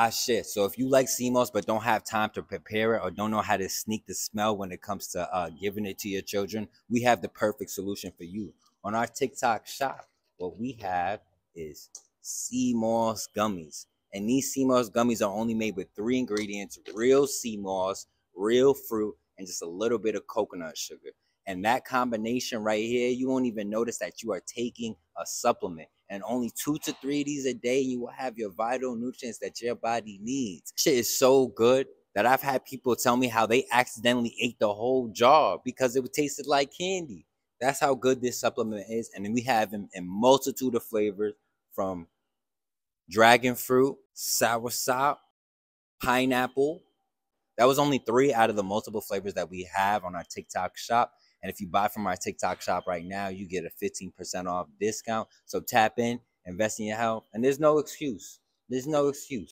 I shit. So if you like sea moss but don't have time to prepare it or don't know how to sneak the smell when it comes to uh, giving it to your children, we have the perfect solution for you. On our TikTok shop, what we have is sea moss gummies. And these sea moss gummies are only made with three ingredients real sea moss, real fruit, and just a little bit of coconut sugar. And that combination right here, you won't even notice that you are taking a supplement. And only two to three of these a day, you will have your vital nutrients that your body needs. Shit is so good that I've had people tell me how they accidentally ate the whole jar because it would tasted like candy. That's how good this supplement is. And then we have them in multitude of flavors from dragon fruit, sour sop, pineapple. That was only three out of the multiple flavors that we have on our TikTok shop. And if you buy from our TikTok shop right now, you get a 15% off discount. So tap in, invest in your health, and there's no excuse. There's no excuse.